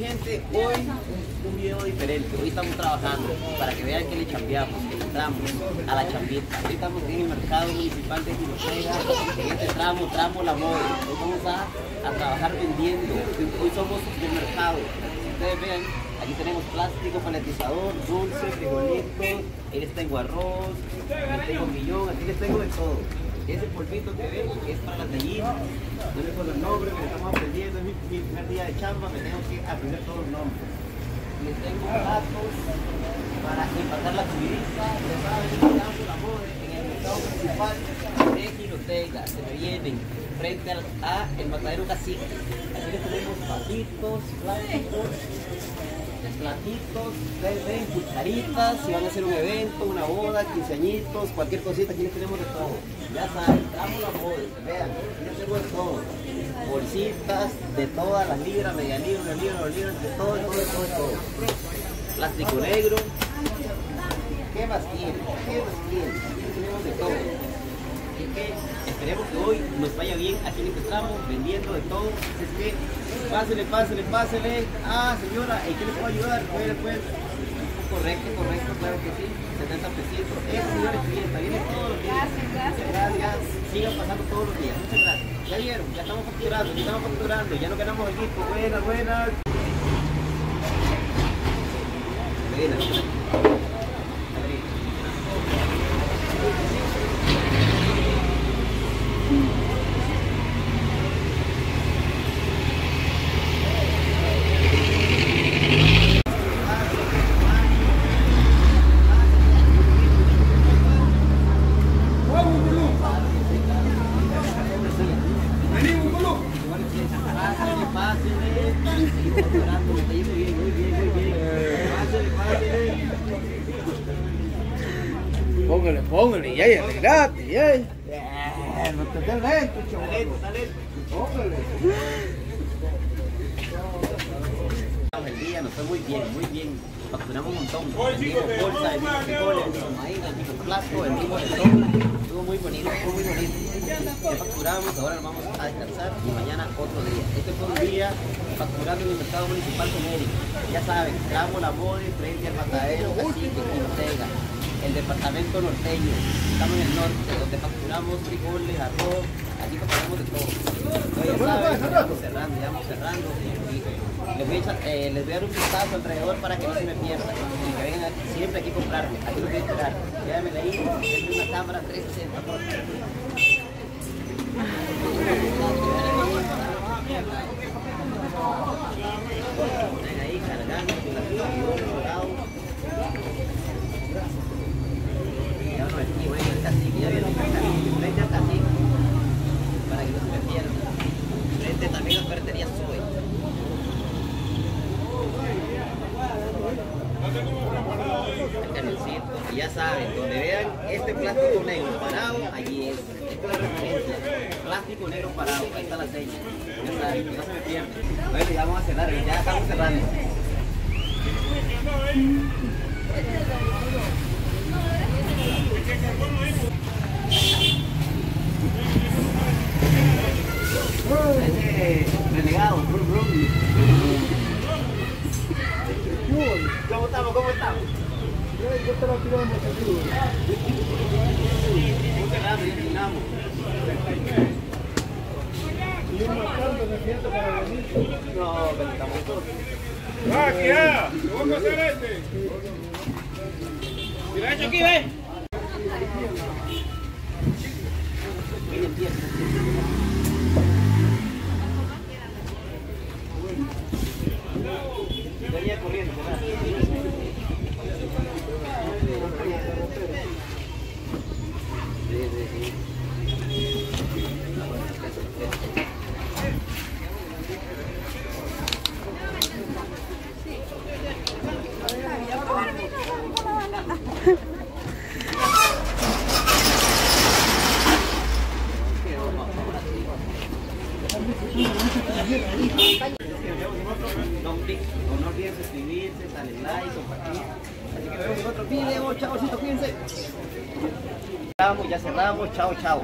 gente, hoy un video diferente. Hoy estamos trabajando para que vean que le chambeamos, que le entramos a la chambita. Hoy estamos en el mercado municipal de Quilotega, en este tramo, tramo La Moda. Hoy vamos a, a trabajar vendiendo. Hoy somos del mercado. Si ustedes ven, aquí tenemos plástico, paletizador, dulce, frijolitos, ahí les tengo arroz, les tengo millón, aquí les tengo de todo. Ese polvito que ven es para las gallinas. No pongo el nombre, me estamos aprendiendo, de chamba, me tengo que aprender todos los nombres. Les tengo platos para empatar la comidita, ya saben, estamos la moda en el mercado principal de Quirotega, se me vienen frente a el matadero cacique. Aquí les tenemos plásticos, platitos, ustedes ven, cucharitas, si van a hacer un evento, una boda, quinceañitos, cualquier cosita, aquí les tenemos de todo. Ya saben, damos la moda, vean, les tengo de todo. Bolsitas de todas las libras, media libra, una libra, dos libras, de todo, de todo, de todo, de todo. Plástico negro. ¿Qué más quieren? ¿Qué más les tenemos de todo. Así que esperemos que hoy nos vaya bien aquí este tramo, vendiendo de todo. Así es que pásele, pásele, pásele. Ah, señora, ¿en qué le puedo ayudar? Puede, puede. Correcto, correcto, claro que sí. 70 pesitos. Eso, señores, clienta, viene todos los días. Muchas gracias. Sigan pasando todos los días. Muchas gracias. Ya vieron, ya estamos facturando, ya estamos facturando, ya no ganamos equipo. Buenas, buenas. Buenas. Pásale, pásale. Seguimos Póngale, póngale, ya, ya, gratis, ya. No te. Póngale. El día nos fue muy bien, muy bien. Facturamos un montón. Vendimos bolsa, vendimos frijoles, vendimos maíz, vendimos plástico, vendimos de todo. Estuvo muy bonito, estuvo muy bonito. Ya facturamos, ahora vamos a descansar y mañana otro día. Este facturando en el mercado municipal con. Ya saben, tramo la moda frente al matadero, cacique, Quintega, el departamento norteño. Estamos en el norte, donde facturamos frijoles, arroz, aquí facturamos de todo. Pero ya saben, ya vamos cerrando, ya vamos cerrando. Y les voy, a echar- eh, les voy a dar un vistazo alrededor para que no se me pierdan y que vengan aquí- siempre aquí a comprarme. Aquí los voy a esperar. Llévenme ahí, es una cámara 360. por favor. Ven ahí cargando con la el dorado. Ya no aquí, voy el cacique, ya viene el cacique, frente al cacique, para que no se me pierdan. Frente también a la ferretería Soy. El camioncito, y ya saben, donde vean este plástico negro parado, allí es. Esta es la referencia. Plástico negro parado, ahí está la seña. Ya saben, no se me ya vamos a cerrar, ya estamos cerrando. Ese renegado. ¿Cómo estamos? ¿Cómo estamos? Yo te lo tiramos. Y un marcando me siento para venir. No, estamos. ¡Ah! ¿Qué a hacer este? Mira aquí, ve. Miren, bien. Venía corriendo, ¿verdad? Sí, sí, sí. No, no olviden suscribirse, darle like, compartir. Así que nos vemos en otro video. Chao, cuídense. Ya cerramos. Chao, chao.